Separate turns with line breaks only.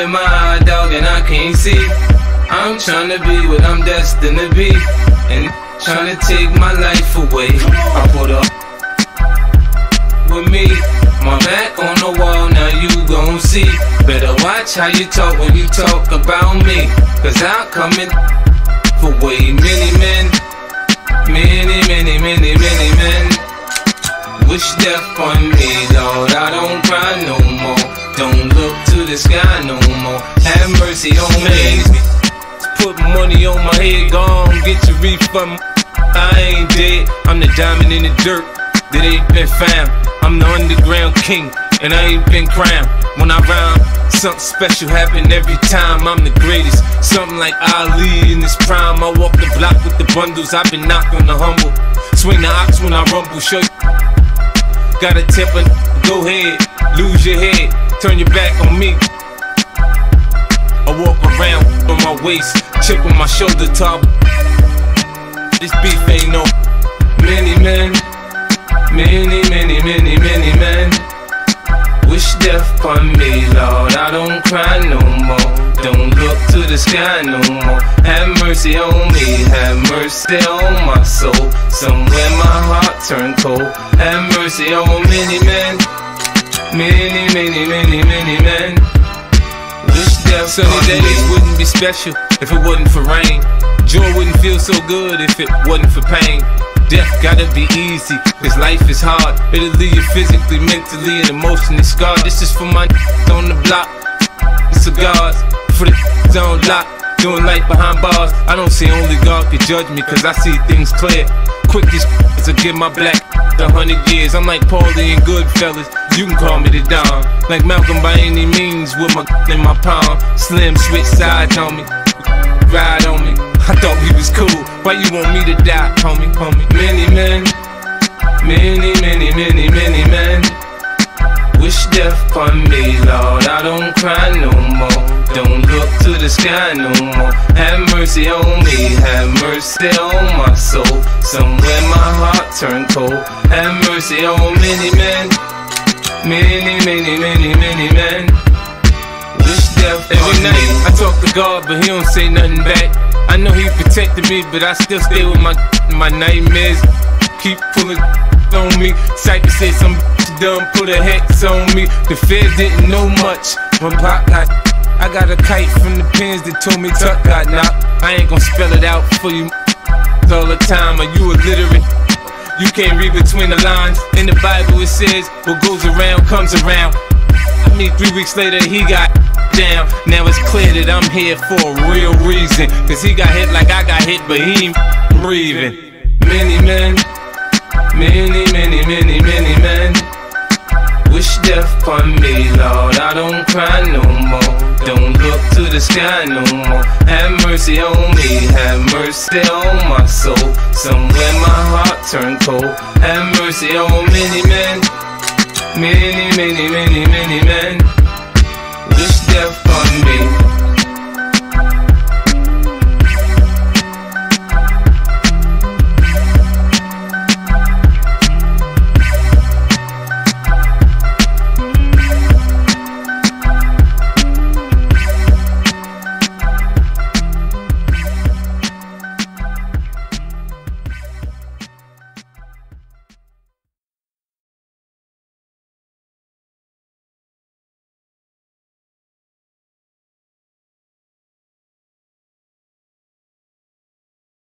in my eye, dog, and I can't see. I'm trying to be what I'm destined to be. And trying to take my life away. I put up with me. My back on the wall, now you gon' see. Better watch how you talk when you talk about me. Cause I'm coming for way many men. Many, many, many, many men. Wish death on me, Lord. I don't cry no more. Don't look to the sky no more. Have mercy on me. Put money on my head, gone. Get your refund. I ain't dead. I'm the diamond in the dirt that ain't been found. I'm the underground king, and I ain't been crowned. When I rhyme, something special happen every time. I'm the greatest, something like Ali in his prime. I walk the block with the bundles. I've been knocked on the humble. Swing the ox when I rumble. Show you. Got a temper, go ahead, lose your head, turn your back on me. I walk around on my waist, chip on my shoulder top. This beef ain't no many men. Many, many, many, many men wish death upon me, Lord. I don't cry no more. Don't look to the sky no more. Have mercy on me, have mercy on my soul. Somewhere my heart turned cold. Have mercy on many men, many, many, many, many men. Wish Sunny days wouldn't be special if it wasn't for rain. Joy wouldn't feel so good if it wasn't for pain. Death gotta be easy, cause life is hard. It'll leave you physically, mentally, and emotionally scarred. This is for my on the block. Cigars, for the on lock. Doing life behind bars. I don't see only God can judge me, cause I see things clear. Quick as to give my black a hundred years. I'm like Paulie and Goodfellas. You can call me the Don. Like Malcolm by any means, with my in my palm. Slim switch sides on me. Ride on me. I thought we was cool. Why you want me to die, homie, homie? Many men, many, many, many, many men wish death upon me, Lord. I don't cry no more. Don't look to the sky no more. Have mercy on me, have mercy on my soul. Somewhere my heart turned cold. Have mercy on many men, many, many, many, many men. Wish death Every night I talk to God, but He don't say nothing back. I know he protected me, but I still stay with my my nightmares. Keep pulling on me. Cypher said some done put a hex on me. The feds didn't know much when Pop got. I got a kite from the pins that told me Tuck got knocked. I ain't gonna spell it out for you all the time. Are you illiterate? You can't read between the lines. In the Bible it says, what goes around comes around. I mean, three weeks later he got down. Now it's clear that I'm here for a real reason. Cause he got hit like I got hit, but he ain't breathing. Many men, many, many, many, many men wish death upon me, Lord. I don't cry no more. Don't look to the sky no more. Have mercy on me, have mercy on my soul. Somewhere my heart turned cold. Have mercy on many men, many, many, many, many men. Wish death.